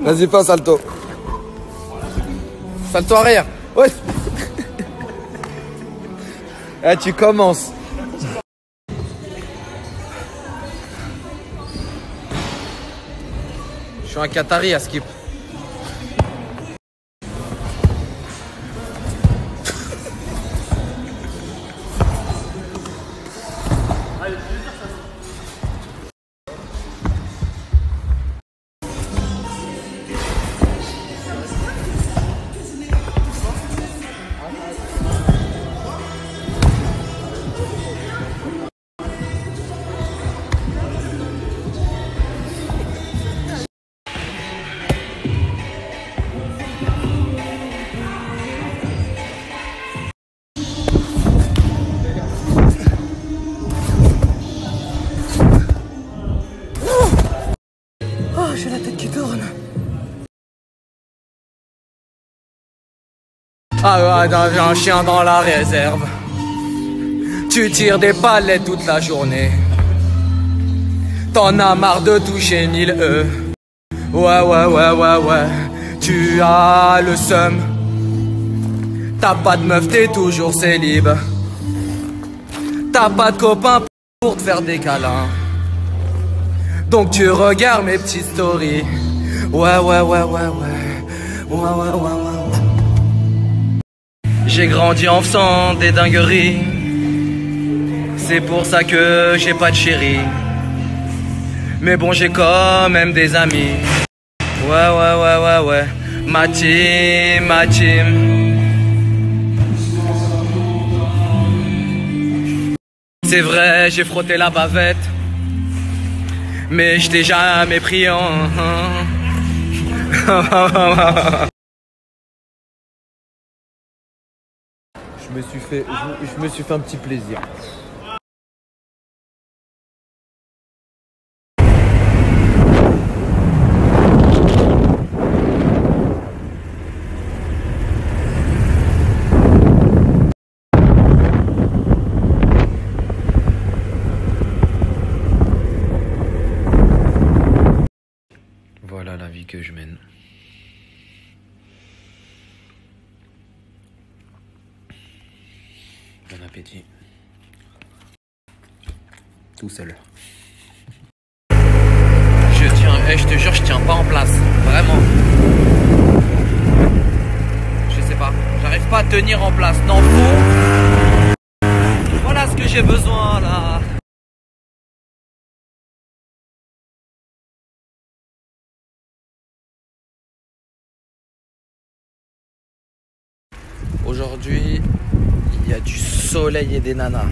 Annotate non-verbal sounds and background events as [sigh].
Vas-y, fais un salto. Salto arrière. Ouais. Ah, [laughs] tu commences. Je suis un Qatari à skip. J'ai la tête qui tourne. Ah ouais, un chien dans la réserve. Tu tires des palettes toute la journée. T'en as marre de toucher mille E. Ouais, ouais, ouais, ouais, ouais. Tu as le seum. T'as pas de meuf, t'es toujours célib. T'as pas de copain pour te faire des câlins. Donc tu regardes mes petites stories. Ouais, ouais, ouais, ouais, ouais. Ouais, ouais, ouais, ouais. J'ai grandi en faisant des dingueries. C'est pour ça que j'ai pas de chérie. Mais bon, j'ai quand même des amis. Ouais, ouais, ouais, ouais, ouais. Ma team, ma team. C'est vrai, j'ai frotté la bavette. Mais je t'ai jamais pris en. je me suis fait, je, je me suis fait un petit plaisir. La vie que je mène. Bon appétit. Tout seul. Je tiens, eh, je te jure, je tiens pas en place. Vraiment. Je sais pas. J'arrive pas à tenir en place. Non, faut. Voilà ce que j'ai besoin Aujourd'hui, il y a du soleil et des nanas.